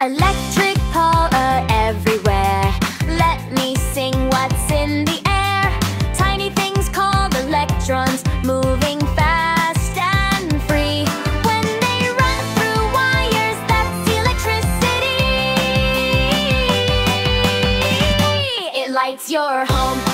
Electric power everywhere. Let me sing what's in the air. Tiny things called electrons Moving fast and free. When they run through wires That's electricity. It lights your home.